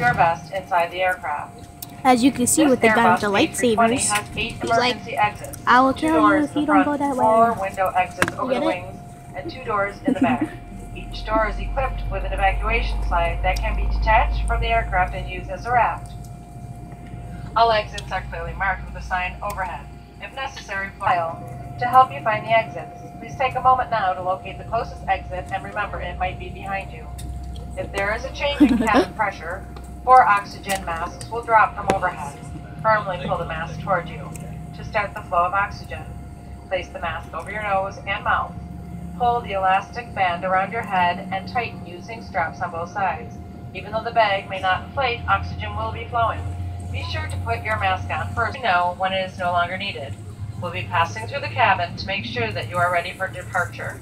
your best inside the aircraft. As you can see This with the with the lightsabers, he's like, exits. I will kill you if you don't go that way. Four window exits over the wings and two doors in the back. Each door is equipped with an evacuation slide that can be detached from the aircraft and used as a raft. All exits are clearly marked with a sign overhead. If necessary, file. To help you find the exits, please take a moment now to locate the closest exit and remember it might be behind you. If there is a change in cabin pressure, four oxygen masks will drop from overhead. Firmly pull the mask toward you. To start the flow of oxygen, place the mask over your nose and mouth. Pull the elastic band around your head and tighten using straps on both sides. Even though the bag may not inflate, oxygen will be flowing. Be sure to put your mask on first to know when it is no longer needed. We'll be passing through the cabin to make sure that you are ready for departure.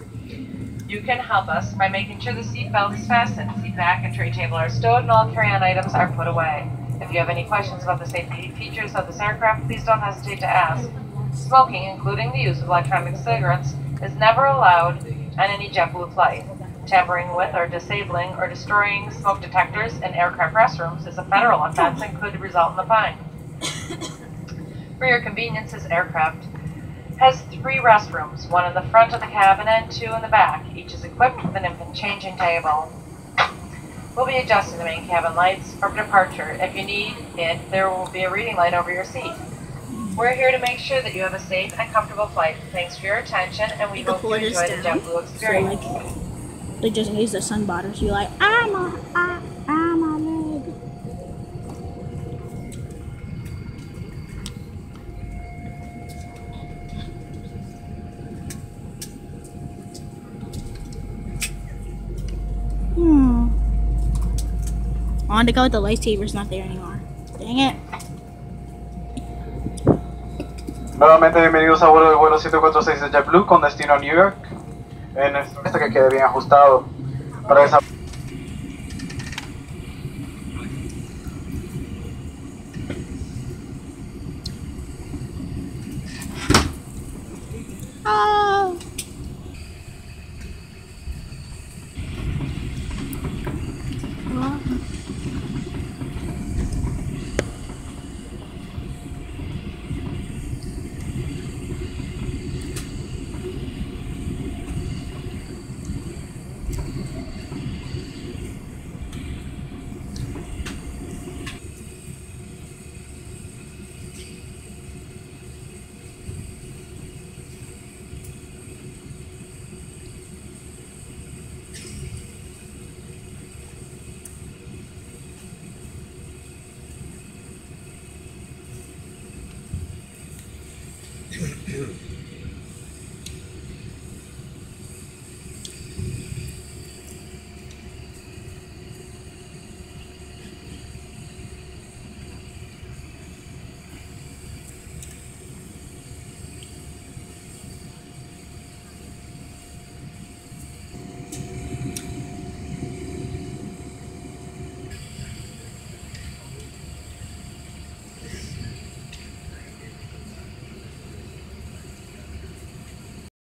You can help us by making sure the seat belt is fastened, seat back and tray table are stowed, and all carry-on items are put away. If you have any questions about the safety features of this aircraft, please don't hesitate to ask. Smoking, including the use of electronic cigarettes, is never allowed on any JetBlue flight. Tampering with or disabling or destroying smoke detectors in aircraft restrooms is a federal offense and could result in a fine. For your convenience, this aircraft has three restrooms, one in the front of the cabin and two in the back. Each is equipped with an infant changing table. We'll be adjusting the main cabin lights for departure. If you need it, there will be a reading light over your seat. We're here to make sure that you have a safe and comfortable flight. Thanks for your attention, and we The hope you enjoy the down. JetBlue So experience. like, they just use the sun bottles. You're like, I'm a, I'm Wanted to go with the lightsaber's not there anymore. Dang it. Nuevamente bienvenidos a bordo del vuelo 746 de JetBlue con destino a New York. En este que quede bien ajustado para esa too.